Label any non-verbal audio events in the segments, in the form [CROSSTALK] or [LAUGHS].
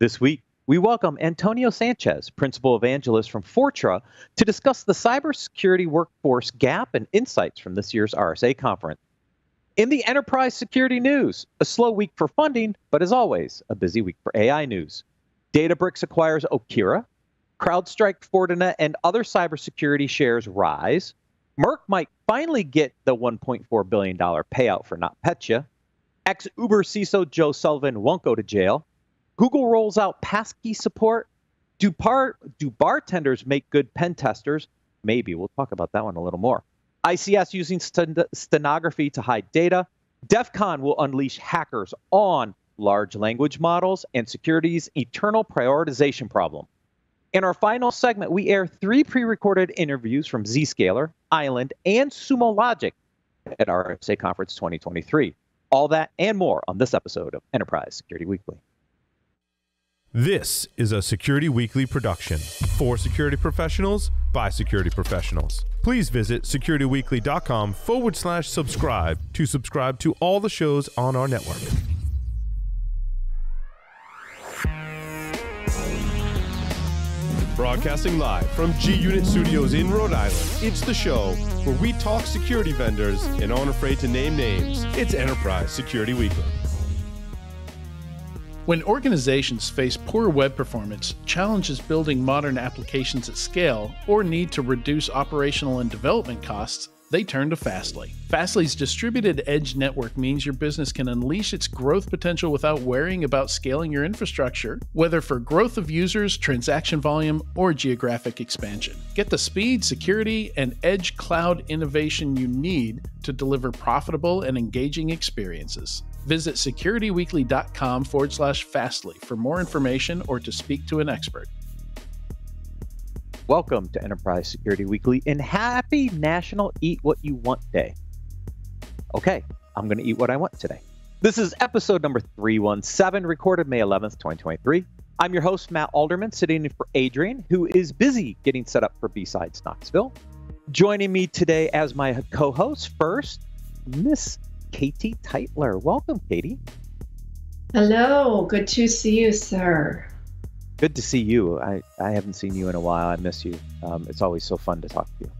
This week, we welcome Antonio Sanchez, Principal Evangelist from Fortra, to discuss the cybersecurity workforce gap and insights from this year's RSA conference. In the enterprise security news, a slow week for funding, but as always, a busy week for AI news. Databricks acquires Okera, CrowdStrike, Fortinet, and other cybersecurity shares rise. Merck might finally get the $1.4 billion payout for NotPetya. Ex Uber CISO Joe Sullivan won't go to jail. Google rolls out passkey support. Do, par- do bartenders make good pen testers? Maybe. We'll talk about that one a little more. ICS using sten- stenography to hide data. DEF CON will unleash hackers on large language models and security's eternal prioritization problem. In our final segment, we air three pre recorded interviews from Zscaler, Island, and Sumo Logic at RSA Conference 2023. All that and more on this episode of Enterprise Security Weekly. This is a Security Weekly production for security professionals by security professionals. Please visit securityweekly.com forward slash subscribe to subscribe to all the shows on our network. Broadcasting live from G Unit Studios in Rhode Island, it's the show where we talk security vendors and aren't afraid to name names. It's Enterprise Security Weekly. When organizations face poor web performance, challenges building modern applications at scale, or need to reduce operational and development costs, they turn to Fastly. Fastly's distributed edge network means your business can unleash its growth potential without worrying about scaling your infrastructure, whether for growth of users, transaction volume, or geographic expansion. Get the speed, security, and edge cloud innovation you need to deliver profitable and engaging experiences. Visit securityweekly.com forward slash fastly for more information or to speak to an expert. Welcome to Enterprise Security Weekly and happy National Eat What You Want Day. Okay, I'm going to eat what I want today. This is episode number 317, recorded May 11th, 2023. I'm your host, Matt Alderman, sitting in for Adrian, who is busy getting set up for B-Sides Knoxville. Joining me today as my co host, first, Miss Katie Teitler. Welcome, Katie. Hello, good to see you, sir. Good to see you. I, I haven't seen you in a while. I miss you. Um, it's always so fun to talk to you.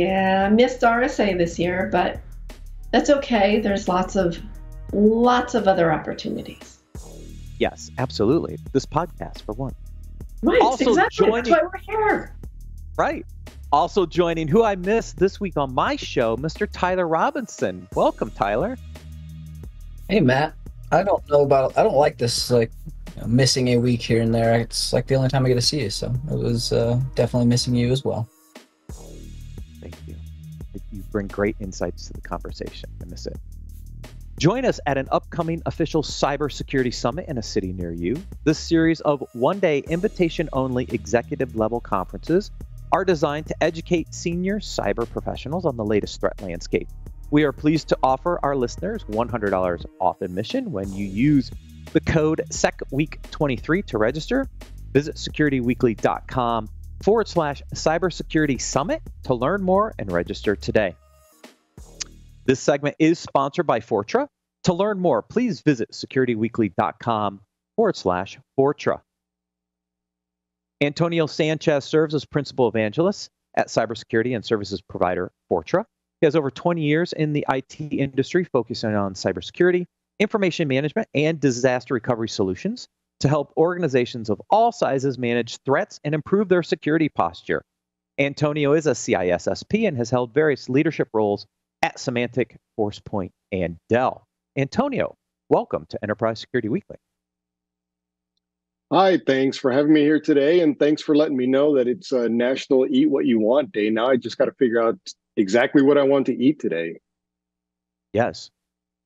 Yeah, I missed RSA this year, but that's okay. There's lots of lots of other opportunities. Yes, absolutely. This podcast for one. Right, also exactly. Joining, That's why we're here. Right. Also joining who I missed this week on my show, Mr. Tyler Robinson. Welcome, Tyler. Hey, Matt. I don't know about. I don't like this like you know, missing a week here and there. It's like the only time I get to see you, so it was uh, definitely missing you as well. Thank you. You bring great insights to the conversation. I miss it. Join us at an upcoming official cybersecurity summit in a city near you. This series of one day invitation only executive level conferences are designed to educate senior cyber professionals on the latest threat landscape. We are pleased to offer our listeners $100 off admission when you use the code SECWEEK23 to register. Visit securityweekly.com forward slash cybersecurity summit to learn more and register today. This segment is sponsored by Fortra. To learn more, please visit securityweekly.com forward slash Fortra. Antonio Sanchez serves as principal evangelist at cybersecurity and services provider Fortra. He has over 20 years in the IT industry focusing on cybersecurity, information management, and disaster recovery solutions to help organizations of all sizes manage threats and improve their security posture. Antonio is a CISSP and has held various leadership roles at Symantec, ForcePoint, and Dell. Antonio, welcome to Enterprise Security Weekly. Hi, thanks for having me here today, and thanks for letting me know that it's a National Eat What You Want Day. Now I just got to figure out exactly what I want to eat today. Yes,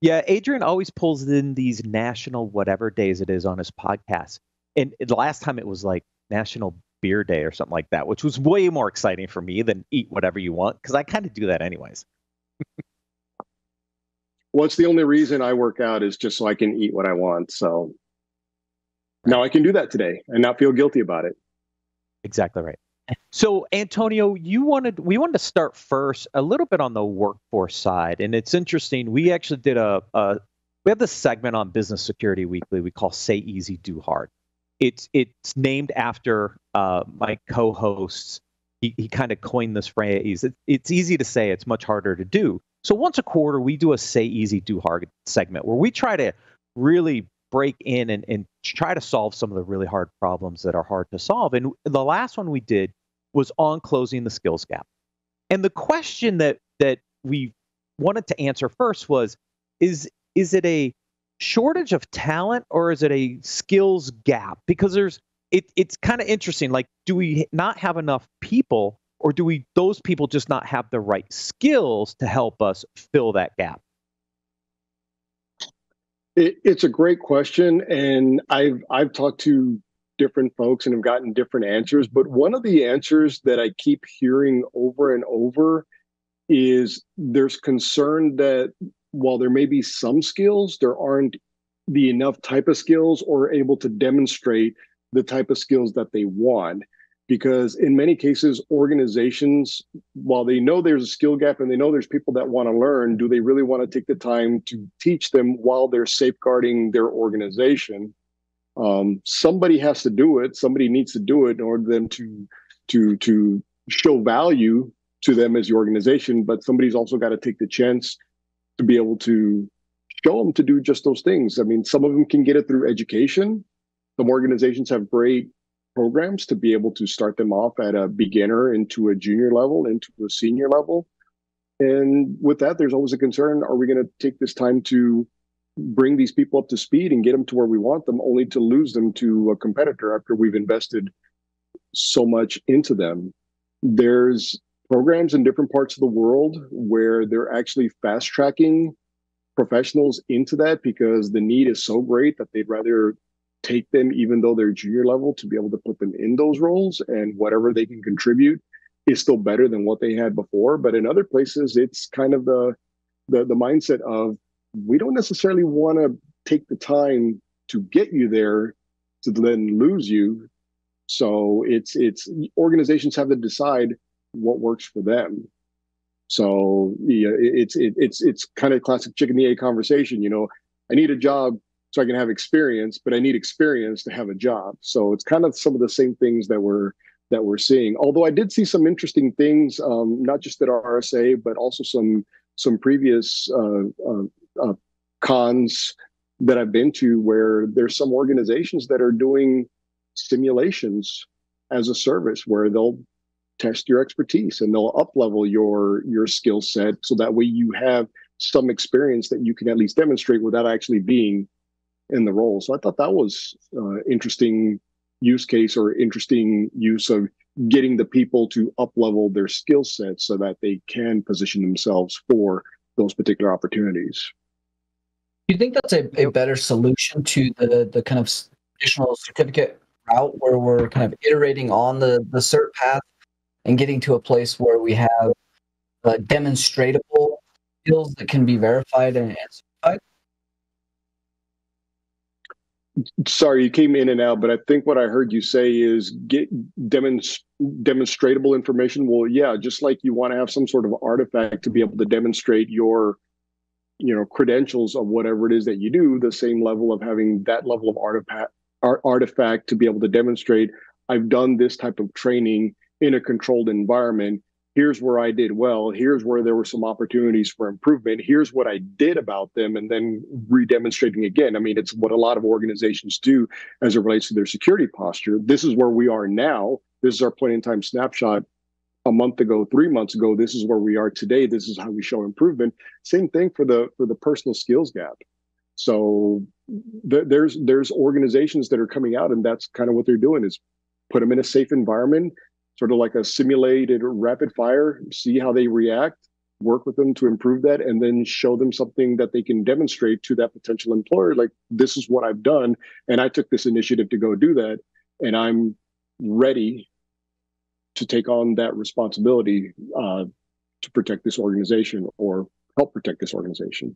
yeah, Adrian always pulls in these national whatever days it is on his podcast. And the last time it was like National Beer Day or something like that, which was way more exciting for me than eat whatever you want because I kind of do that anyways. well, it's the only reason I work out is just so I can eat what I want. So now I can do that today and not feel guilty about it. Exactly right. So, Antonio, you wanted we wanted to start first a little bit on the workforce side, and it's interesting. We actually did a, a we have this segment on Business Security Weekly we call "Say Easy, Do Hard." It's it's named after uh, my co-hosts. He, he kind of coined this phrase. It, it's easy to say, it's much harder to do. So once a quarter, we do a "Say Easy, Do Hard" segment where we try to really break in and, and try to solve some of the really hard problems that are hard to solve. And the last one we did was on closing the skills gap. And the question that that we wanted to answer first was is is it a shortage of talent or is it a skills gap? Because there's it, it's kind of interesting. Like, do we not have enough people, or do we those people just not have the right skills to help us fill that gap? It, it's a great question, and I've I've talked to different folks and have gotten different answers. But one of the answers that I keep hearing over and over is there's concern that while there may be some skills, there aren't the enough type of skills or able to demonstrate the type of skills that they want. Because in many cases, organizations, while they know there's a skill gap and they know there's people that want to learn, do they really want to take the time to teach them while they're safeguarding their organization? Um, somebody has to do it. Somebody needs to do it in order for them to to to show value to them as the organization, but somebody's also got to take the chance to be able to show them to do just those things. I mean, some of them can get it through education. Some organizations have great programs to be able to start them off at a beginner into a junior level, into a senior level. And with that, there's always a concern are we going to take this time to bring these people up to speed and get them to where we want them, only to lose them to a competitor after we've invested so much into them? There's programs in different parts of the world where they're actually fast tracking professionals into that because the need is so great that they'd rather take them even though they're junior level to be able to put them in those roles and whatever they can contribute is still better than what they had before but in other places it's kind of the the, the mindset of we don't necessarily want to take the time to get you there to then lose you so it's it's organizations have to decide what works for them. So yeah, it's it, it's it's kind of classic chicken the egg conversation. You know, I need a job so I can have experience, but I need experience to have a job. So it's kind of some of the same things that we're that we're seeing. Although I did see some interesting things, um, not just at RSA, but also some some previous uh, uh, uh, cons that I've been to where there's some organizations that are doing simulations as a service where they'll test your expertise and they'll up level your your skill set so that way you have some experience that you can at least demonstrate without actually being in the role so i thought that was uh, interesting use case or interesting use of getting the people to up level their skill set so that they can position themselves for those particular opportunities do you think that's a, a better solution to the the kind of traditional certificate route where we're kind of iterating on the the cert path and getting to a place where we have uh, demonstratable skills that can be verified and, and certified? Sorry, you came in and out, but I think what I heard you say is get demonst- information. Well, yeah, just like you want to have some sort of artifact to be able to demonstrate your you know credentials of whatever it is that you do the same level of having that level of artifact artifact to be able to demonstrate i've done this type of training in a controlled environment here's where i did well. Here's where there were some opportunities for improvement. Here's what i did about them and then redemonstrating again. I mean it's what a lot of organizations do as it relates to their security posture. This is where we are now. This is our point in time snapshot a month ago three months ago. This is where we are today. This is how we show improvement. Same thing for the for the personal skills gap. So th- there's there's organizations that are coming out and that's kind of what they're doing is put them in a safe environment sort of like a simulated rapid fire, see how they react, work with them to improve that, and then show them something that they can demonstrate to that potential employer. Like, this is what I've done, and I took this initiative to go do that, and I'm ready to take on that responsibility uh, to protect this organization or help protect this organization.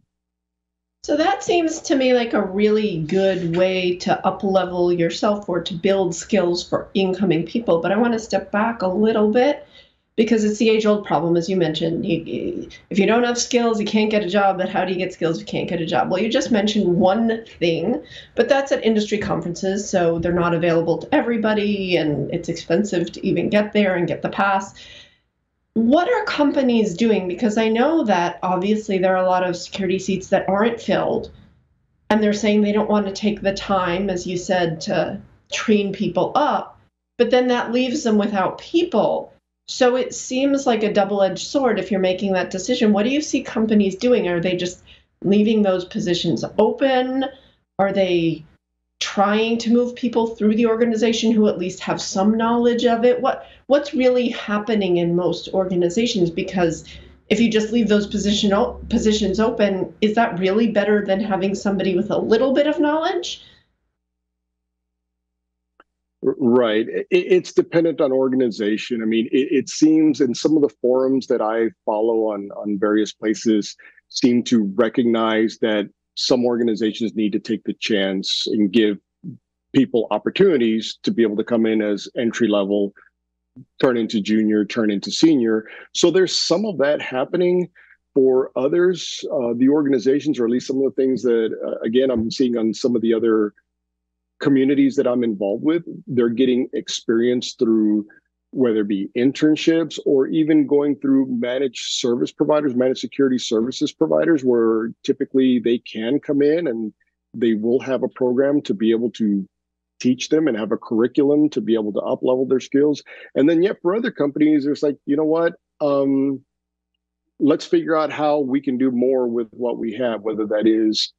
So that seems to me like a really good way to up level yourself or to build skills for incoming people. But I want to step back a little bit because it's the age old problem, as you mentioned. You, if you don't have skills, you can't get a job. But how do you get skills if you can't get a job? Well, you just mentioned one thing, but that's at industry conferences, so they're not available to everybody, and it's expensive to even get there and get the pass. What are companies doing? Because I know that obviously there are a lot of security seats that aren't filled, and they're saying they don't want to take the time, as you said, to train people up. But then that leaves them without people so it seems like a double edged sword if you're making that decision. What do you see companies doing? Are they just leaving those positions open? Are they trying to move people through the organization who at least have some knowledge of it? What what's really happening in most organizations because if you just leave those position positions open, is that really better than having somebody with a little bit of knowledge? Right. It's dependent on organization. I mean, it, seems in some of the forums that I follow on, on various places seem to recognize that some organizations need to take the chance and give people opportunities to be able to come in as entry level, turn into junior, turn into senior. So there's some of that happening. For others, uh, the organizations, or at least some of the things that, uh, again, I'm seeing on some of the other communities that I'm involved with, they're getting experience through whether it be internships or even going through managed service providers, managed security services providers, where typically they can come in and they will have a program to be able to teach them and have a curriculum to be able to up level their skills. And then yet for other companies, it's like, you know what? Um, let's figure out how we can do more with what we have, whether that is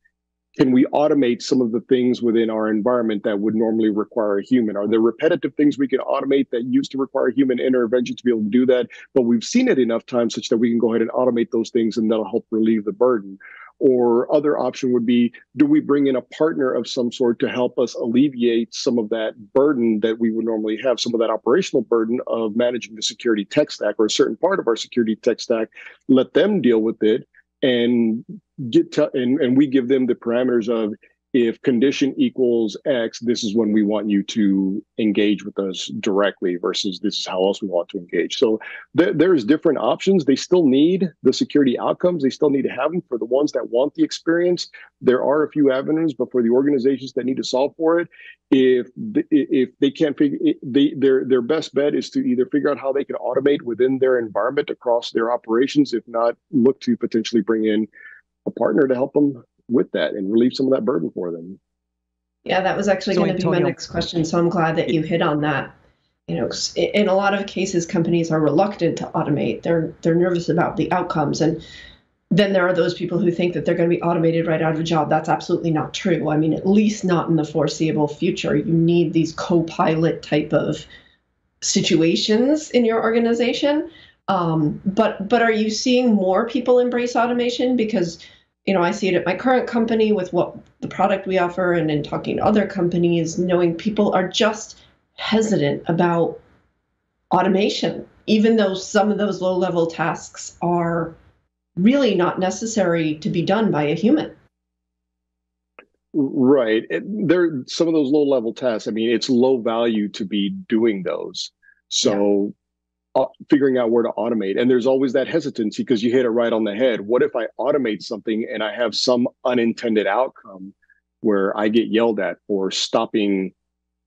can we automate some of the things within our environment that would normally require a human? Are there repetitive things we can automate that used to require human intervention to be able to do that? But we've seen it enough times such that we can go ahead and automate those things and that'll help relieve the burden. Or other option would be, do we bring in a partner of some sort to help us alleviate some of that burden that we would normally have, some of that operational burden of managing the security tech stack or a certain part of our security tech stack, let them deal with it and get to, and, and we give them the parameters of if condition equals X, this is when we want you to engage with us directly versus this is how else we want to engage. So th- there's different options. They still need the security outcomes. They still need to have them for the ones that want the experience. There are a few avenues, but for the organizations that need to solve for it, if if they can't figure, they their their best bet is to either figure out how they can automate within their environment across their operations. If not, look to potentially bring in a partner to help them with that and relieve some of that burden for them. Yeah, that was actually so going to be my next question. So I'm glad that you hit on that. You know, in a lot of cases, companies are reluctant to automate. They're they're nervous about the outcomes, and then there are those people who think that they're going to be automated right out of a job. That's absolutely not true. I mean, at least not in the foreseeable future. You need these co-pilot type of situations in your organization. Um, but but are you seeing more people embrace automation? Because you know, I see it at my current company with what the product we offer and in talking to other companies, knowing people are just hesitant about automation, even though some of those low level tasks are really not necessary to be done by a human. Right. There some of those low level tasks. I mean, it's low value to be doing those. So figuring out where to automate. And there's always that hesitancy because you hit it right on the head. What if I automate something and I have some unintended outcome where I get yelled at for stopping,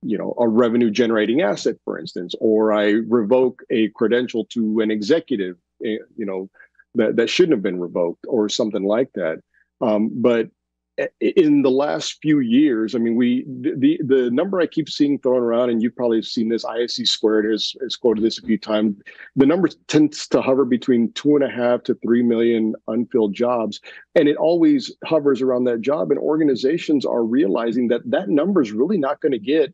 you know, a revenue generating asset, for instance, or I revoke a credential to an executive, eh, you know, that, that shouldn't have been revoked or something like that. Um, but in the last few years, I mean, we the the number I keep seeing thrown around, and you've probably seen this. ISC squared has, has quoted this a few times. The number tends to hover between two and a half to three million unfilled jobs, and it always hovers around that job. And organizations are realizing that that number is really not going to get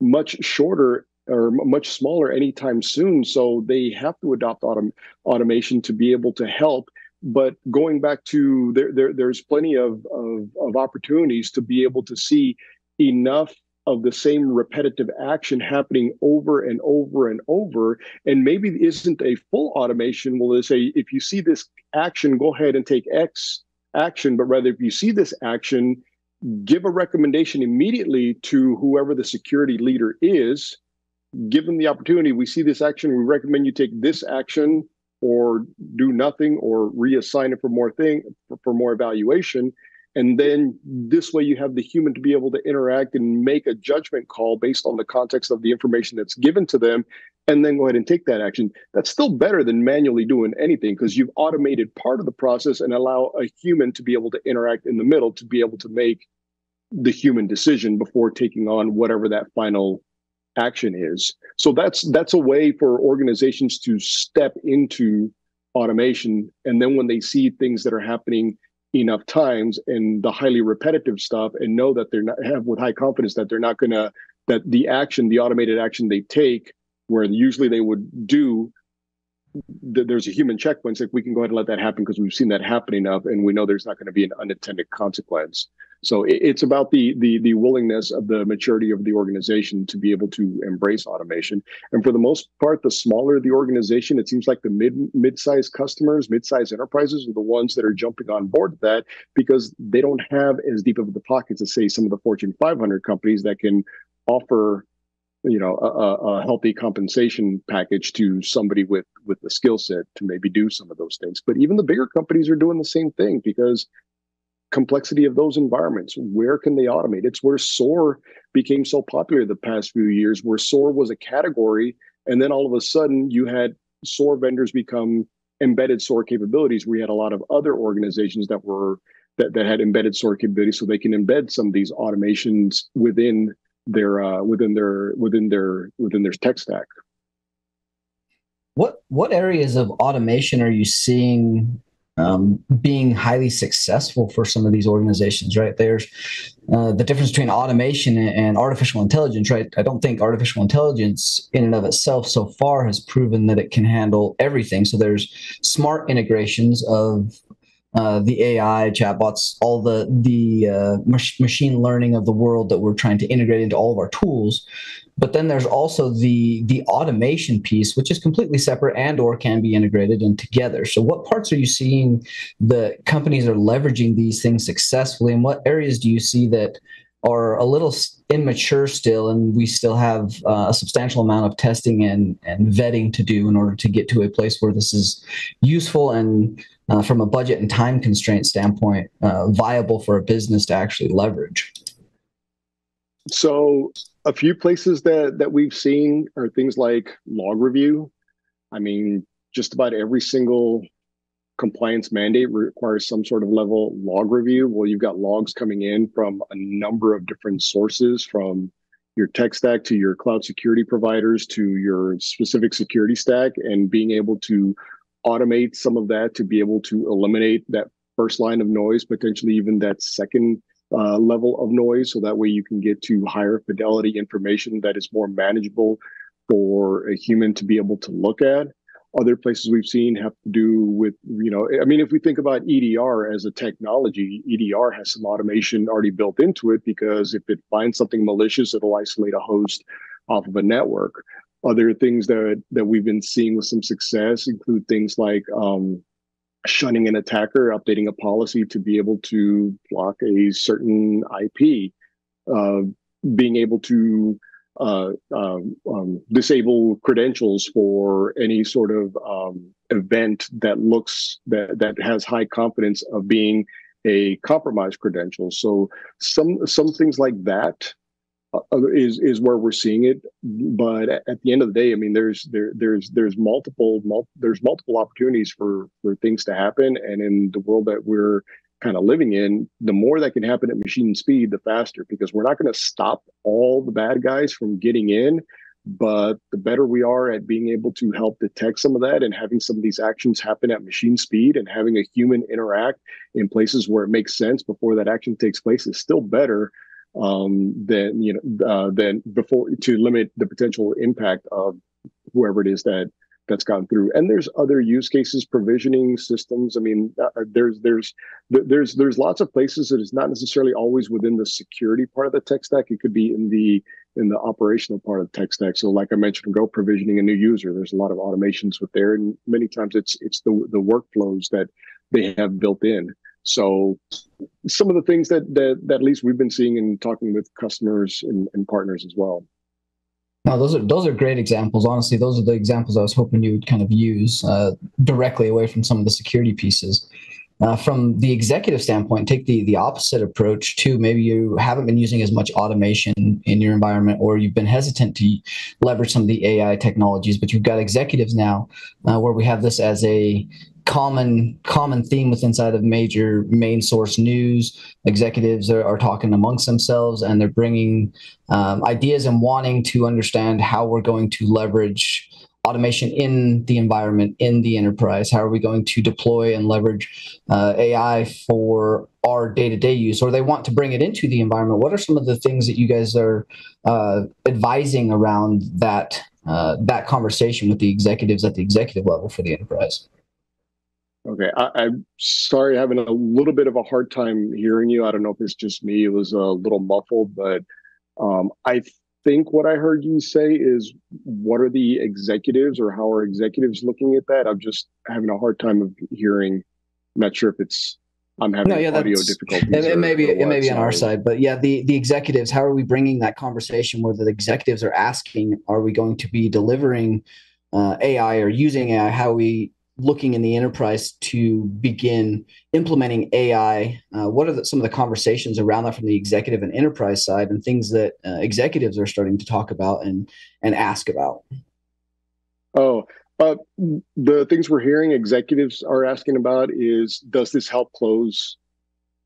much shorter or much smaller anytime soon. So they have to adopt autom- automation to be able to help but going back to there, there there's plenty of, of, of opportunities to be able to see enough of the same repetitive action happening over and over and over. And maybe isn't a full automation. Will they say if you see this action go ahead and take x action. But rather if you see this action give a recommendation immediately to whoever the security leader is. Given the opportunity, we see this action, we recommend you take this action or do nothing or reassign it for more thing for, more evaluation. And then this way you have the human to be able to interact and make a judgment call based on the context of the information that's given to them and then go ahead and take that action. That's still better than manually doing anything because you've automated part of the process and allow a human to be able to interact in the middle to be able to make the human decision before taking on whatever that final action is. So that's that's a way for organizations to step into automation. And then when they see things that are happening enough times and the highly repetitive stuff and know that they're not have with high confidence that they're not going to that the action the automated action they take where usually they would do there's a human checkpoint. Like we can go ahead and let that happen because we've seen that happen enough and we know there's not going to be an unintended consequence so it's about the the the willingness of the maturity of the organization to be able to embrace automation. And for the most part, the smaller the organization, it seems like the mid mid-sized customers, mid-sized enterprises are the ones that are jumping on board that because they don't have as deep of the pockets as say some of the Fortune 500 companies that can offer you know a, a, healthy compensation package to somebody with with the skill set to maybe do some of those things but even the bigger companies are doing the same thing because complexity of those environments. Where can they automate? It's where SOAR became so popular the past few years, where SOAR was a category, and then all of a sudden you had SOAR vendors become embedded SOAR capabilities. We had a lot of other organizations that were that, that had embedded SOAR capabilities, so they can embed some of these automations within their uh, within their within their within their tech stack. What what areas of automation are you seeing um, being highly successful for some of these organizations, right? There's uh, the difference between automation and artificial intelligence, right? I don't think artificial intelligence in and of itself so far has proven that it can handle everything. So there's smart integrations of uh, the AI chatbots, all the the uh, mach- machine learning of the world that we're trying to integrate into all of our tools. But then there's also the the automation piece, which is completely separate and or can be integrated in together. So what parts are you seeing the companies are leveraging these things successfully, and what areas do you see that are a little immature still, and we still have uh, a substantial amount of testing and, and vetting to do in order to get to a place where this is useful and, uh, from a budget and time constraint standpoint, uh, viable for a business to actually leverage. So a few places that that we've seen are things like log review. I mean, just about every single compliance mandate requires some sort of level log review. Well, you've got logs coming in from a number of different sources, from your tech stack to your cloud security providers to your specific security stack, and being able to automate some of that to be able to eliminate that first line of noise, potentially even that second uh, level of noise. So that way you can get to higher fidelity information that is more manageable for a human to be able to look at. Other places we've seen have to do with, you know, I mean, if we think about EDR as a technology, EDR has some automation already built into it because if it finds something malicious, it'll isolate a host off of a network. Other things that that we've been seeing with some success include things like um, shunning an attacker, updating a policy to be able to block a certain IP, uh, being able to uh, um, um, disable credentials for any sort of um, event that looks that that has high confidence of being a compromised credential. So some some things like that Uh, is is where we're seeing it. But at the end of the day, I mean, there's there there's there's multiple mul- there's multiple opportunities for for things to happen, and in the world that we're kind of living in, the more that can happen at machine speed, the faster. Because we're not going to stop all the bad guys from getting in, but the better we are at being able to help detect some of that and having some of these actions happen at machine speed and having a human interact in places where it makes sense before that action takes place is still better um, than you know uh, than before to limit the potential impact of whoever it is that that's gone through. And there's other use cases, provisioning systems. I mean, uh, uh there's there's there's there's lots of places that is not necessarily always within the security part of the tech stack. It could be in the in the operational part of the tech stack. So, like I mentioned, go provisioning a new user. There's a lot of automations with there, and many times it's it's the the workflows that they have built in. So some of the things that, that, that at least we've been seeing and talking with customers and, and partners as well. No, those are those are great examples. Honestly, those are the examples I was hoping you would kind of use uh, directly away from some of the security pieces. Uh, from the executive standpoint, take the the opposite approach too. Maybe you haven't been using as much automation in your environment, or you've been hesitant to leverage some of the AI technologies. But you've got executives now, uh, where we have this as a common common theme with inside of major main source news. Executives are, are talking amongst themselves, and they're bringing um, ideas and wanting to understand how we're going to leverage automation in the environment in the enterprise. How are we going to deploy and leverage uh, ai for our day-to-day use? Or they want to bring it into the environment. What are some of the things that you guys are uh, advising around that uh, that conversation with the executives at the executive level for the enterprise okay I, i'm sorry having a little bit of a hard time hearing you i don't know if it's just me it was a little muffled but um, I think what I heard you say is what are the executives or how are executives looking at that? I'm just having a hard time of hearing. I'm not sure if it's I'm having no, yeah, audio difficulties. It, it may be it may be on our side, but yeah, the the executives. How are we bringing that conversation where the executives are asking, are we going to be delivering uh, AI or using AI? How we looking in the enterprise to begin implementing AI? Uh, what are the, some of the conversations around that from the executive and enterprise side, and things that uh, executives are starting to talk about and and ask about? Oh, uh, the things we're hearing executives are asking about is: Does this help close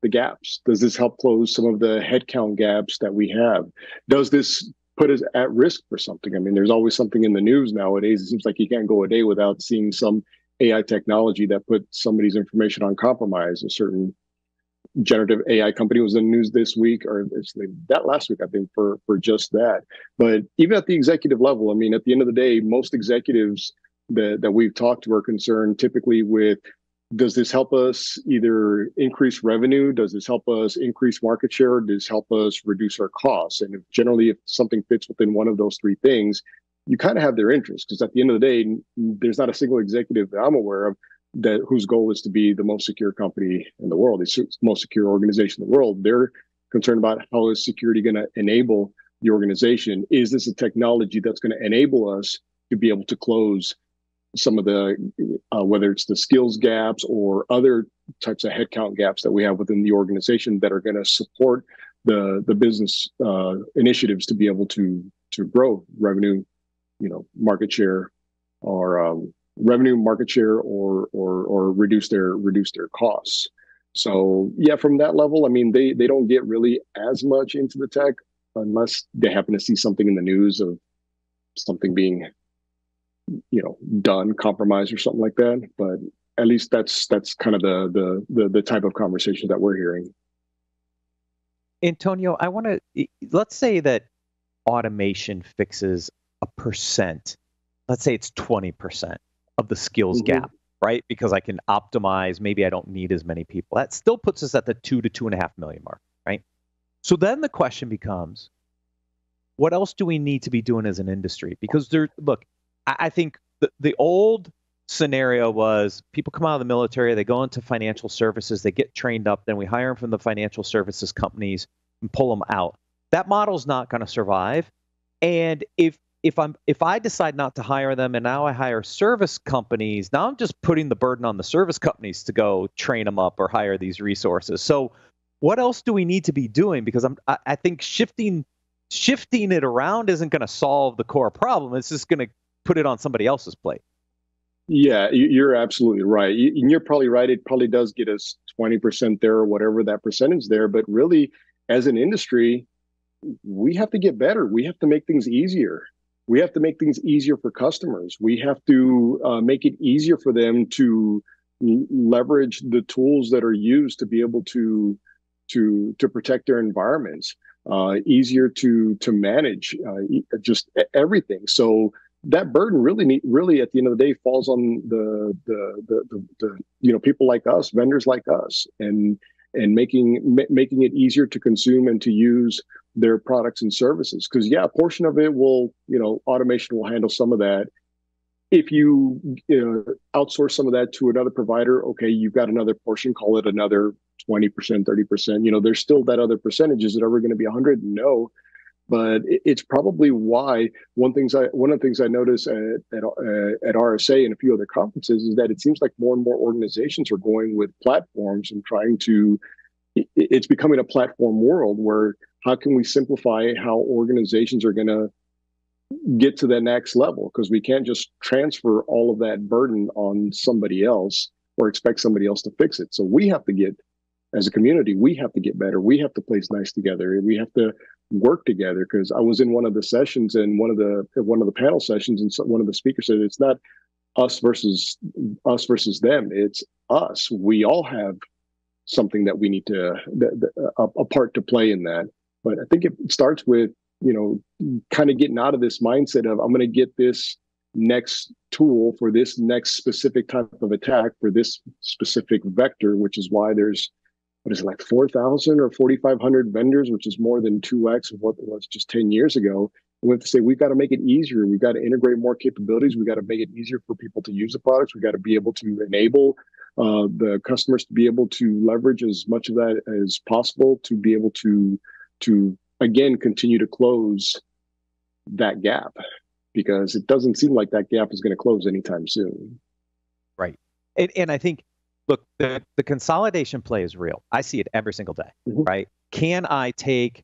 the gaps? Does this help close some of the headcount gaps that we have? Does this put us at risk for something? I mean, there's always something in the news nowadays. It seems like you can't go a day without seeing some AI technology that put somebody's information on compromise. A certain generative AI company was in the news this week, or that last week, I think, for for just that. But even at the executive level, I mean, at the end of the day, most executives that that we've talked to are concerned typically with does this help us either increase revenue does this help us increase market share does this help us reduce our costs and if generally if something fits within one of those three things you kind of have their interest because at the end of the day, there's not a single executive that I'm aware of that whose goal is to be the most secure company in the world, the most secure organization in the world. They're concerned about how is security going to enable the organization? Is this a technology that's going to enable us to be able to close some of the uh, whether it's the skills gaps or other types of headcount gaps that we have within the organization that are going to support the the business uh, initiatives to be able to to grow revenue you know market share or um, revenue market share or or or reduce their reduce their costs. So yeah from that level i mean they they don't get really as much into the tech unless they happen to see something in the news of something being you know done compromised or something like that. But at least that's that's kind of the the the, the type of conversation that we're hearing. Antonio i want to let's say that automation fixes a percent, let's say it's 20% of the skills mm-hmm. gap, right? Because I can optimize, maybe I don't need as many people. That still puts us at the two to two and a half million mark, right? So then the question becomes, what else do we need to be doing as an industry? Because there, look, I, I think the, the old scenario was people come out of the military, they go into financial services, they get trained up, then we hire them from the financial services companies and pull them out. That model's not going to survive. And if if I'm if I decide not to hire them and now I hire service companies, now I'm just putting the burden on the service companies to go train them up or hire these resources. So what else do we need to be doing? Because I'm I, I think shifting shifting it around isn't going to solve the core problem. It's just going to put it on somebody else's plate. Yeah, you're absolutely right. And you're probably right. It probably does get us 20% there or whatever that percentage there. But really, as an industry, we have to get better. We have to make things easier we have to make things easier for customers. We have to uh, make it easier for them to leverage the tools that are used to be able to to to protect their environments. Uh, easier to to manage uh, just everything. So that burden really really at the end of the day falls on the the, the the, the, you know people like us vendors like us and and making making it easier to consume and to use their products and services. Because yeah a portion of it will you know automation will handle some of that. If you, you know, outsource some of that to another provider okay you've got another portion call it another 20% 30% you know there's still that other percentage is it ever going to be 100 no but it's probably why one things I one of the things I notice at at, uh, at RSA and a few other conferences is that it seems like more and more organizations are going with platforms and trying to. It's becoming a platform world where how can we simplify how organizations are going to get to the next level because we can't just transfer all of that burden on somebody else or expect somebody else to fix it. So we have to get as a community, we have to get better. We have to place nice together. We have to work together because I was in one of the sessions and one of the one of the panel sessions and one of the speakers said it's not us versus us versus them. It's us. We all have something that we need to a, a part to play in that. But I think it starts with you know kind of getting out of this mindset of I'm going to get this next tool for this next specific type of attack for this specific vector, which is why there's what is it like 4,000 or 4,500 vendors, which is more than 2x of what it was just 10 years ago. We have to say we've got to make it easier. We've got to integrate more capabilities. We've got to make it easier for people to use the products. We've got to be able to enable uh, the customers to be able to leverage as much of that as possible to be able to to again continue to close that gap because it doesn't seem like that gap is going to close anytime soon. Right, and, and I think look, the, the consolidation play is real. I see it every single day, mm-hmm. right? Can I take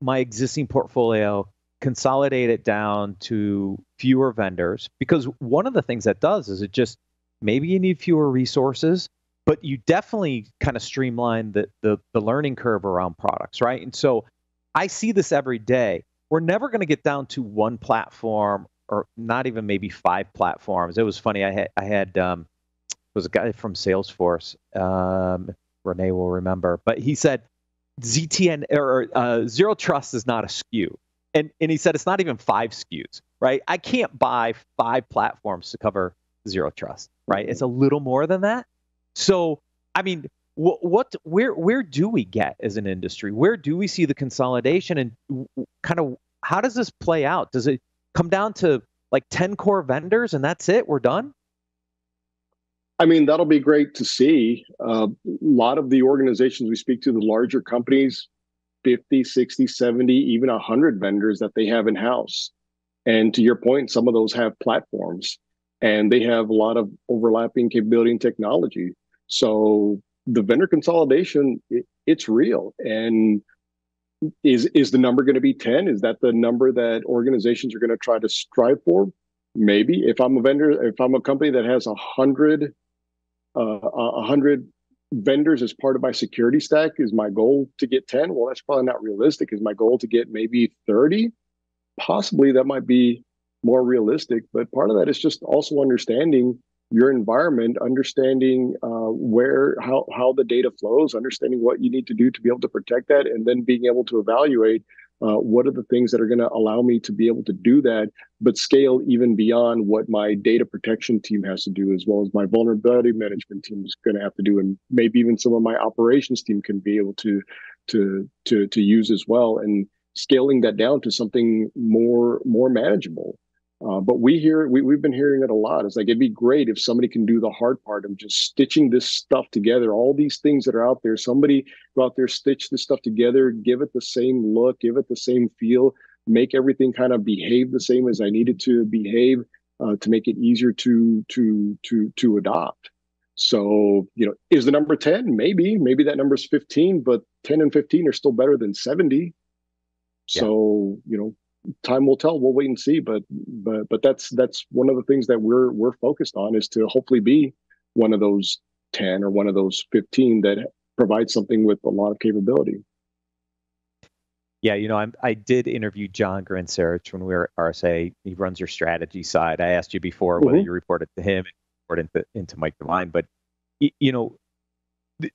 my existing portfolio, consolidate it down to fewer vendors? Because one of the things that does is it just maybe you need fewer resources, but you definitely kind of streamline the, the, the learning curve around products, right? And so I see this every day. We're never going to get down to one platform or not even maybe five platforms. It was funny. I had I had um, was a guy from Salesforce. Um, Renee will remember, but he said ZTN or uh, Zero Trust is not a SKU, and and he said it's not even five SKUs, right? I can't buy five platforms to cover Zero Trust, right? It's a little more than that. So, I mean, what, what where where do we get as an industry? Where do we see the consolidation, and kind of how does this play out? Does it come down to like 10 core vendors and that's it? We're done? I mean, that'll be great to see. Uh, a lot of the organizations we speak to, the larger companies, 50, 60, 70, even 100 vendors that they have in house. And to your point, some of those have platforms and they have a lot of overlapping capability and technology. So the vendor consolidation, it, it's real. And is is the number going to be 10? Is that the number that organizations are going to try to strive for? Maybe. If I'm a vendor, if I'm a company that has a hundred uh, a hundred vendors as part of my security stack is my goal to get 10 well that's probably not realistic. Is my goal to get maybe 30 possibly that might be more realistic but part of that is just also understanding your environment understanding uh, where how how the data flows understanding what you need to do to be able to protect that and then being able to evaluate uh, what are the things that are going to allow me to be able to do that, but scale even beyond what my data protection team has to do, as well as my vulnerability management team is going to have to do, and maybe even some of my operations team can be able to to to to use as well, and scaling that down to something more more manageable. Uh, but we hear we, we've been hearing it a lot. It's like it'd be great if somebody can do the hard part of just stitching this stuff together. All these things that are out there, somebody go out there, stitch this stuff together, give it the same look, give it the same feel, make everything kind of behave the same as I needed to behave uh, to make it easier to to to to adopt. So you know, is the number ten? Maybe maybe that number is fifteen, but ten and fifteen are still better than seventy. So you know, time will tell. We'll wait and see. But but but that's that's one of the things that we're we're focused on is to hopefully be one of those ten or one of those fifteen that provides something with a lot of capability. Yeah, you know, I'm, i did interview John Grancarich when we were at RSA. He runs your strategy side. I asked you before mm-hmm. whether you reported to him or into, into Mike Devine, but you know,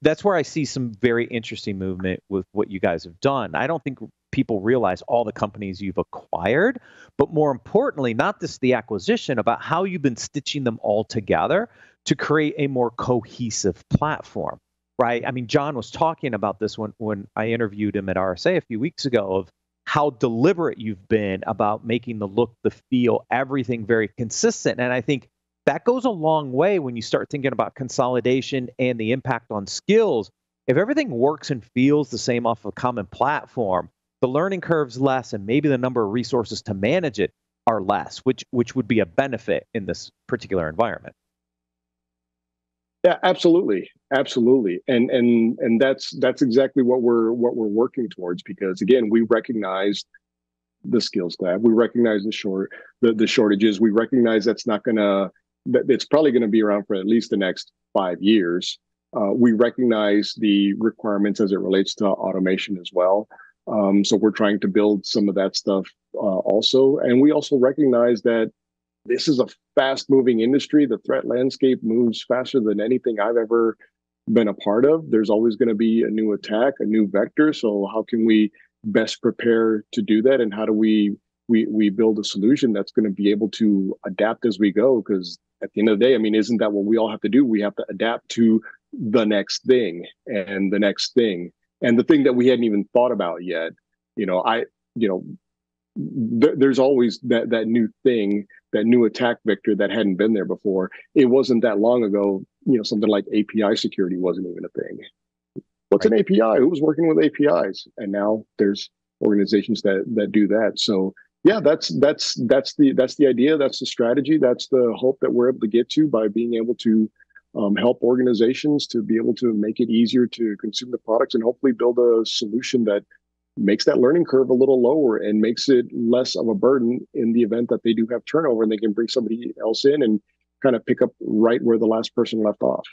that's where I see some very interesting movement with what you guys have done. I don't think people realize all the companies you've acquired, but more importantly, not just the acquisition, about how you've been stitching them all together to create a more cohesive platform, right? I mean, John was talking about this when, when I interviewed him at RSA a few weeks ago of how deliberate you've been about making the look, the feel, everything very consistent. And I think that goes a long way when you start thinking about consolidation and the impact on skills. If everything works and feels the same off of a common platform, the learning curve's less and maybe the number of resources to manage it are less, which which would be a benefit in this particular environment. Yeah, absolutely, absolutely, and and and that's that's exactly what we're what we're working towards because again, we recognize the skills gap, we recognize the short the the shortages, we recognize that's not gonna that it's probably going to be around for at least the next five years. Uh, we recognize the requirements as it relates to automation as well. Um, so we're trying to build some of that stuff uh, also. And we also recognize that this is a fast moving industry. The threat landscape moves faster than anything I've ever been a part of. There's always going to be a new attack, a new vector. So how can we best prepare to do that? And how do we we we build a solution that's going to be able to adapt as we go? Because at the end of the day, I mean, isn't that what we all have to do? We have to adapt to the next thing and the next thing and the thing that we hadn't even thought about yet you know i you know th- there's always that that new thing that new attack vector that hadn't been there before. It wasn't that long ago you know something like api security wasn't even a thing. What's right. an api who was working with apis and now there's organizations that that do that. So yeah that's that's that's the that's the idea that's the strategy that's the hope that we're able to get to by being able to um, help organizations to be able to make it easier to consume the products and hopefully build a solution that makes that learning curve a little lower and makes it less of a burden in the event that they do have turnover and they can bring somebody else in and kind of pick up right where the last person left off.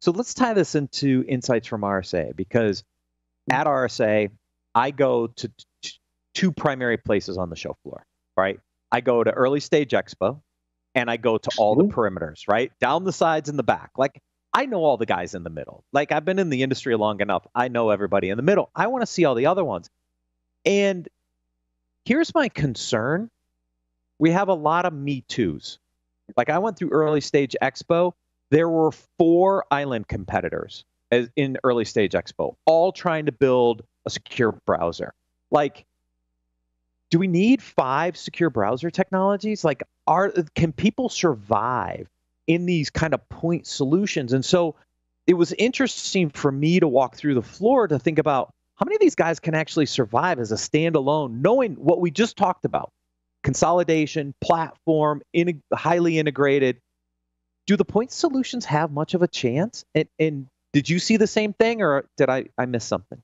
So let's tie this into insights from RSA because at RSA, I go to t- two primary places on the show floor, right? I go to Early Stage Expo, and I go to all the perimeters, right? Down the sides and the back. Like I know all the guys in the middle. Like I've been in the industry long enough. I know everybody in the middle. I want to see all the other ones. And here's my concern. We have a lot of me too's. Like I went through early stage expo, there were four island competitors as in early stage expo, all trying to build a secure browser. Like do we need five secure browser technologies? Like, are can people survive in these kind of point solutions? And so, it was interesting for me to walk through the floor to think about how many of these guys can actually survive as a standalone, knowing what we just talked about: consolidation, platform, in, highly integrated. Do the point solutions have much of a chance? And, and did you see the same thing, or did I I miss something?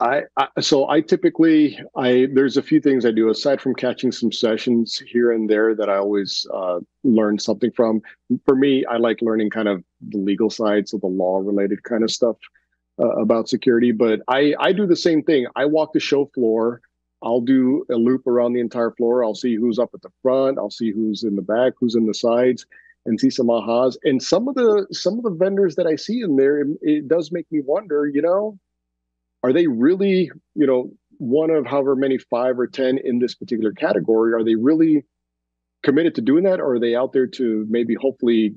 I, I, so I typically I there's a few things I do aside from catching some sessions here and there that I always uh, learn something from. For me, I like learning kind of the legal side, so the law related kind of stuff uh, about security. But I I do the same thing. I walk the show floor. I'll do a loop around the entire floor. I'll see who's up at the front. I'll see who's in the back, who's in the sides, and see some ahas. And some of the some of the vendors that I see in there, it, it does make me wonder. You know are they really, you know, one of however many five or 10 in this particular category? Are they really committed to doing that? Or are they out there to maybe hopefully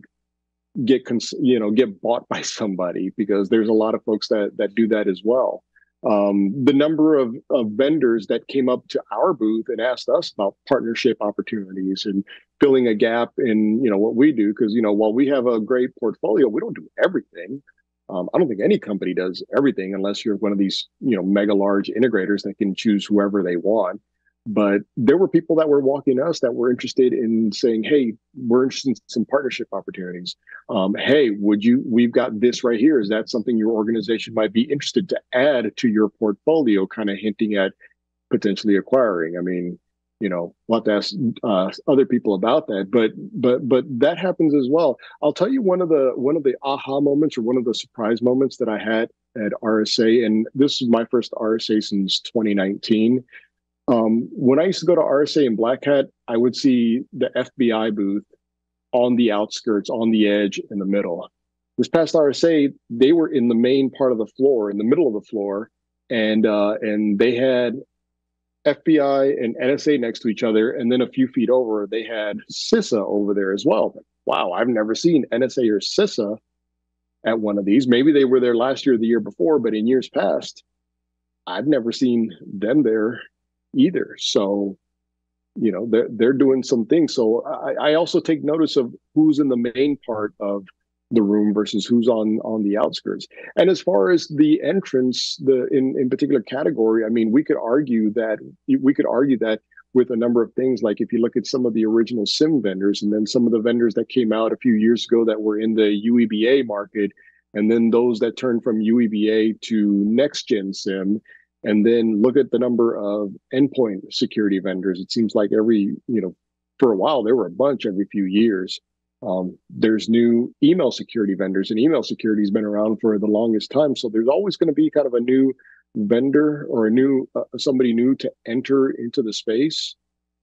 get, cons- you know, get bought by somebody? Because there's a lot of folks that, that do that as well. Um, the number of, of vendors that came up to our booth and asked us about partnership opportunities and filling a gap in you know what we do because you know while we have a great portfolio we don't do everything um, I don't think any company does everything unless you're one of these, you know, mega large integrators that can choose whoever they want. But there were people that were walking us that were interested in saying, "Hey, we're interested in some partnership opportunities. Um, hey, would you? We've got this right here. Is that something your organization might be interested to add to your portfolio?" Kind of hinting at potentially acquiring. I mean, you know have to ask uh, other people about that but but but that happens as well. I'll tell you one of the one of the aha moments or one of the surprise moments that i had at rsa and this is my first rsa since 2019 um, when i used to go to rsa in black hat i would see the fbi booth on the outskirts on the edge in the middle. This past rsa they were in the main part of the floor in the middle of the floor and uh, and they had FBI and NSA next to each other, and then a few feet over, they had CISA over there as well. Wow, I've never seen NSA or CISA at one of these. Maybe they were there last year or the year before, but in years past, I've never seen them there either. So, you know, they're they're doing some things. So I, I also take notice of who's in the main part of the room versus who's on on the outskirts. And as far as the entrance, the in in particular category, I mean, we could argue that we could argue that with a number of things. Like if you look at some of the original SIEM vendors, and then some of the vendors that came out a few years ago that were in the UEBA market, and then those that turned from UEBA to next gen SIEM, and then look at the number of endpoint security vendors. It seems like every you know for a while there were a bunch every few years. Um, there's new email security vendors, and email security has been around for the longest time. So there's always going to be kind of a new vendor or a new uh, somebody new to enter into the space.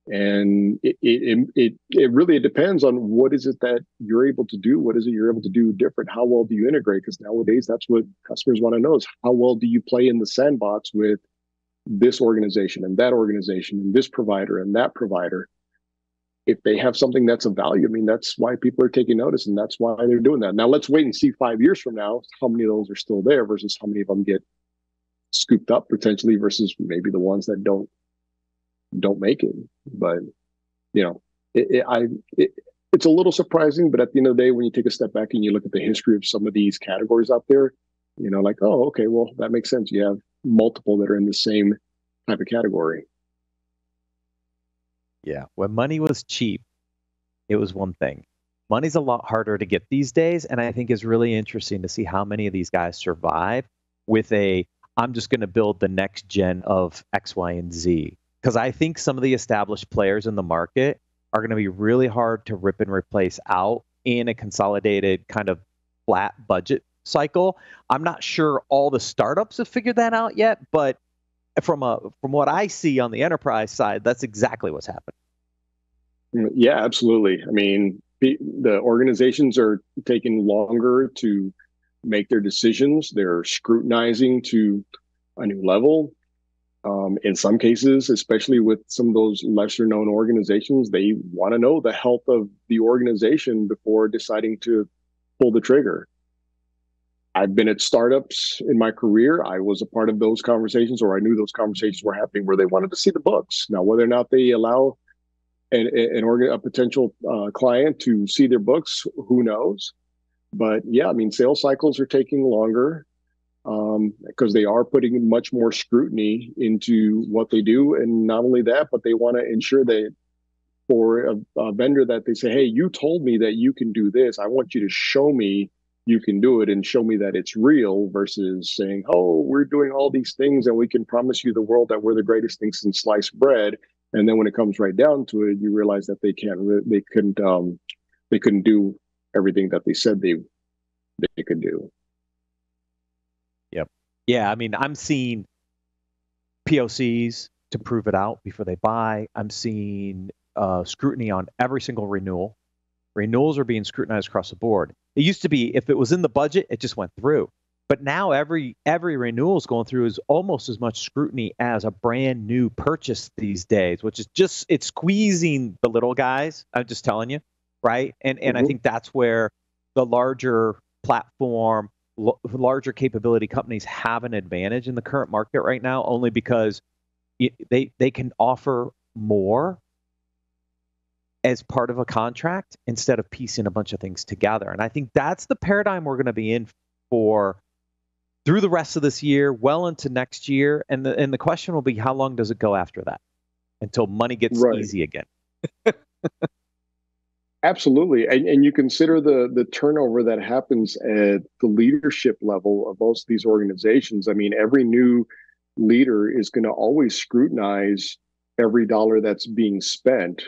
And it, it it it really depends on what is it that you're able to do what is it you're able to do different how well do you integrate? Because nowadays that's what customers want to know is how well do you play in the sandbox with this organization and that organization and this provider and that provider if they have something that's of value, I mean, that's why people are taking notice and that's why they're doing that. Now, let's wait and see five years from now how many of those are still there versus how many of them get scooped up potentially versus maybe the ones that don't don't make it. But you know, it, it, I it, it's a little surprising, but at the end of the day, when you take a step back and you look at the history of some of these categories out there, you know, like oh, okay, well that makes sense. You have multiple that are in the same type of category. Yeah, when money was cheap, it was one thing. Money's a lot harder to get these days, and I think is really interesting to see how many of these guys survive with a I'm just going to build the next gen of X, Y, and Z. Because I think some of the established players in the market are going to be really hard to rip and replace out in a consolidated kind of flat budget cycle. I'm not sure all the startups have figured that out yet, but from a from what I see on the enterprise side, that's exactly what's happening. Mm, yeah, absolutely. I mean, the organizations are taking longer to make their decisions. They're scrutinizing to a new level. Um, in some cases, especially with some of those lesser known organizations, they want to know the health of the organization before deciding to pull the trigger. I've been at startups in my career. I was a part of those conversations, or I knew those conversations were happening where they wanted to see the books. Now, whether or not they allow an, an organ, a potential uh, client to see their books, who knows? But yeah, I mean, sales cycles are taking longer um, because they are putting much more scrutiny into what they do. And not only that, but they want to ensure that for a, a, vendor that they say, hey, you told me that you can do this. I want you to show me you can do it and show me that it's real versus saying, oh, we're doing all these things and we can promise you the world that we're the greatest things in sliced bread. And then when it comes right down to it, you realize that they can't, they couldn't, um, they couldn't do everything that they said they they could do. Yep. Yeah, I mean, I'm seeing POCs to prove it out before they buy. I'm seeing uh, scrutiny on every single renewal. Renewals are being scrutinized across the board. It used to be if it was in the budget, it just went through. But now every every renewal is going through is almost as much scrutiny as a brand new purchase these days, which is just it's squeezing the little guys. I'm just telling you, right? And and mm-hmm. I think that's where the larger platform, l- larger capability companies have an advantage in the current market right now, only because it, they they can offer more as part of a contract instead of piecing a bunch of things together. And I think that's the paradigm we're going to be in for through the rest of this year, well into next year. And the and the question will be how long does it go after that until money gets right. easy again? [LAUGHS] Absolutely, and, and you consider the the turnover that happens at the leadership level of most of these organizations. I mean, every new leader is going to always scrutinize every dollar that's being spent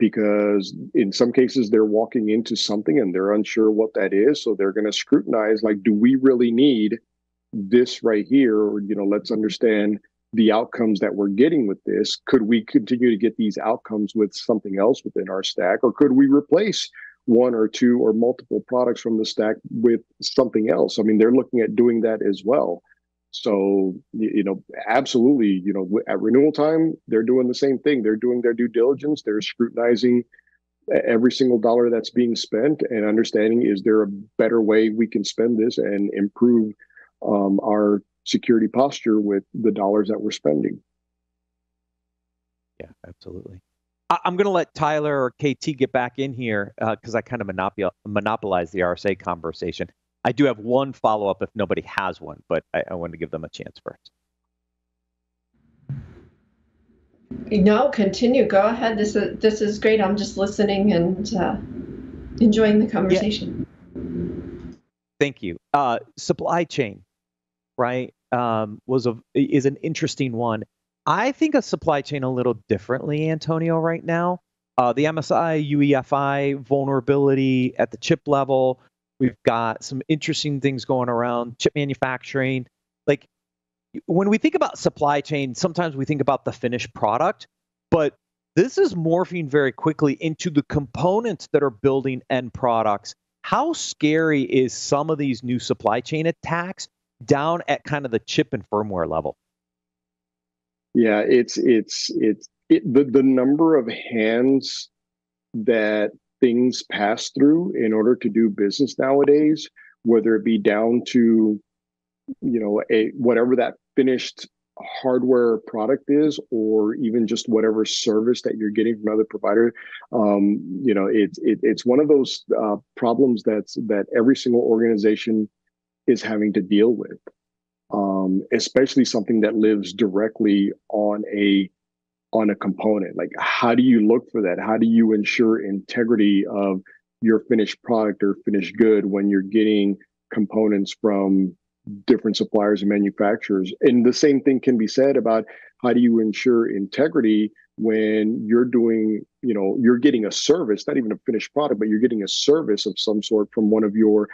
because in some cases they're walking into something and they're unsure what that is so they're going to scrutinize like do we really need this right here or you know let's understand the outcomes that we're getting with this. Could we continue to get these outcomes with something else within our stack, or could we replace one or two or multiple products from the stack with something else? I mean, they're looking at doing that as well. So, you know, absolutely, you know, at renewal time, they're doing the same thing. They're doing their due diligence, they're scrutinizing every single dollar that's being spent and understanding is there a better way we can spend this and improve um, our security posture with the dollars that we're spending. Yeah, absolutely. I, am going to let Tyler or Katie get back in here because uh, I kind of monopol- the RSA conversation. I do have one follow up if nobody has one, but I, I want to give them a chance first. No, continue. Go ahead. This is this is great. I'm just listening and uh, enjoying the conversation. Yeah. Thank you. Uh, supply chain, right, um, was a is an interesting one. I think of supply chain a little differently, Antonio. Right now, uh, the MSI UEFI vulnerability at the chip level. We've got some interesting things going around chip manufacturing. Like when we think about supply chain, sometimes we think about the finished product, but this is morphing very quickly into the components that are building end products. How scary is some of these new supply chain attacks down at kind of the chip and firmware level? Yeah, it's it's it's it, the the number of hands that things pass through in order to do business nowadays, whether it be down to you know a whatever that finished hardware product is or even just whatever service that you're getting from another provider um, you know it's it, it's one of those uh, problems that's that every single organization is having to deal with. Um, especially something that lives directly on a on a component like how do you look for that how do you ensure integrity of your finished product or finished good when you're getting components from different suppliers and manufacturers. And the same thing can be said about how do you ensure integrity when you're doing, you know, you're getting a service, not even a finished product, but you're getting a service of some sort from one of your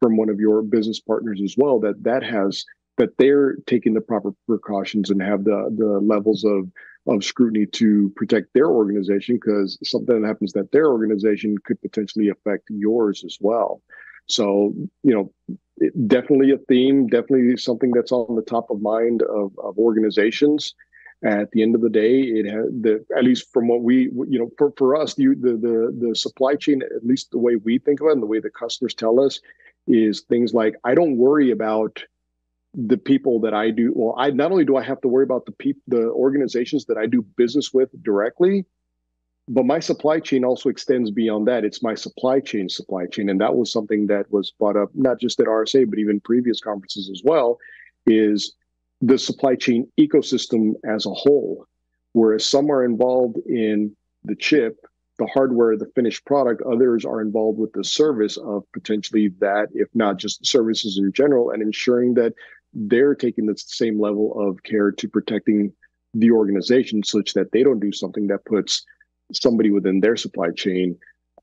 from one of your business partners as well that that has that they're taking the proper precautions and have the the levels of of scrutiny to protect their organization because something that happens that their organization could potentially affect yours as well. So, you know, definitely a theme, definitely something that's on the top of mind of, of organizations. At the end of the day, it has the at least from what we you know for, for us the, the the the supply chain at least the way we think of it and the way the customers tell us is things like I don't worry about the people that I do. Well, I not only do I have to worry about the people the organizations that I do business with directly, but my supply chain also extends beyond that. It's my supply chain supply chain. And that was something that was brought up not just at RSA, but even previous conferences as well, is the supply chain ecosystem as a whole. Whereas some are involved in the chip, the hardware, the finished product, others are involved with the service of potentially that, if not just services in general, and ensuring that they're taking the same level of care to protecting the organization such that they don't do something that puts somebody within their supply chain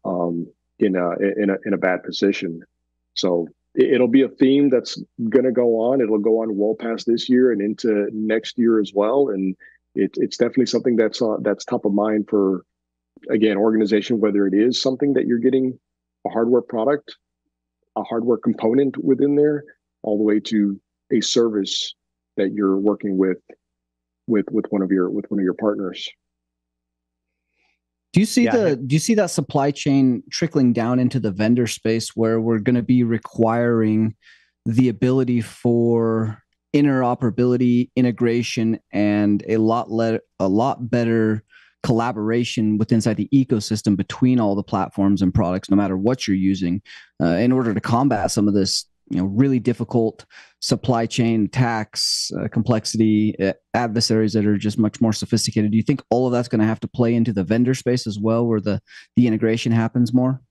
um, in a in a in a bad position. So it'll be a theme that's going to go on. It'll go on well past this year and into next year as well. And it, it's definitely something that's uh, that's top of mind for again organization. Whether it is something that you're getting a hardware product, a hardware component within there, all the way to a service that you're working with with with one of your with one of your partners. Do you see yeah. the do you see that supply chain trickling down into the vendor space where we're going to be requiring the ability for interoperability, integration, and a lot le- a lot better collaboration with inside the ecosystem between all the platforms and products, no matter what you're using, uh, in order to combat some of this you know really difficult supply chain tax uh, complexity uh, adversaries that are just much more sophisticated. Do you think all of that's going to have to play into the vendor space as well where the the integration happens more?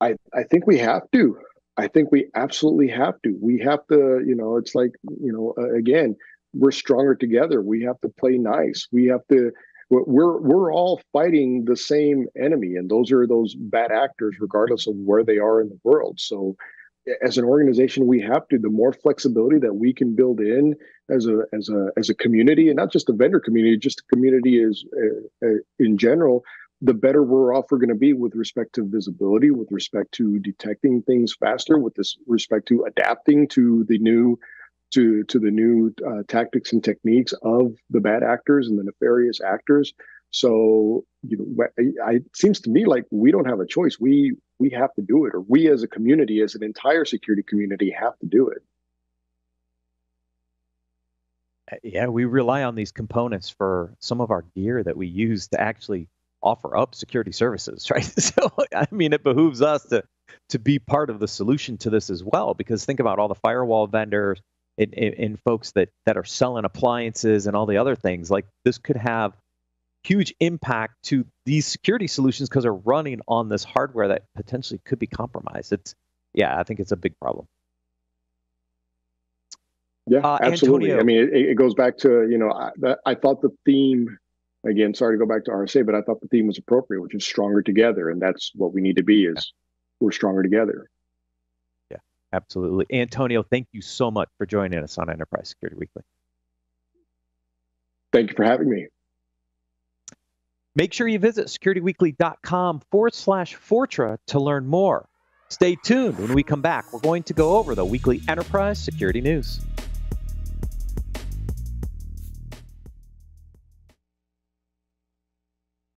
I i think we have to. I think we absolutely have to. We have to you know it's like you know uh, again we're stronger together. We have to play nice. We have to we're we're all fighting the same enemy and those are those bad actors regardless of where they are in the world. So as an organization we have to the more flexibility that we can build in as a as a as a community and not just a vendor community just a community is uh, uh, in general the better we're off we're going to be with respect to visibility with respect to detecting things faster with this respect to adapting to the new to to the new uh, tactics and techniques of the bad actors and the nefarious actors so you know, it seems to me like we don't have a choice. We we have to do it, or we as a community, as an entire security community, have to do it. Uh, yeah, we rely on these components for some of our gear that we use to actually offer up security services, [LAUGHS] right? So I mean, it behooves us to to be part of the solution to this as well, because think about all the firewall vendors and, and folks that that are selling appliances and all the other things. Like this could have huge impact to these security solutions because they're running on this hardware that potentially could be compromised. It's yeah, I think it's a big problem. Yeah, uh, absolutely. Antonio. I mean, it, it, goes back to you know, I, I thought the theme again. Sorry to go back to RSA, but I thought the theme was appropriate, which is stronger together, and that's what we need to be. Is yeah. we're stronger together. Yeah, absolutely. Antonio, thank you so much for joining us on Enterprise Security Weekly. Thank you for having me. Make sure you visit securityweekly.com forward slash Fortra to learn more. Stay tuned. When we come back, we're going to go over the weekly enterprise security news.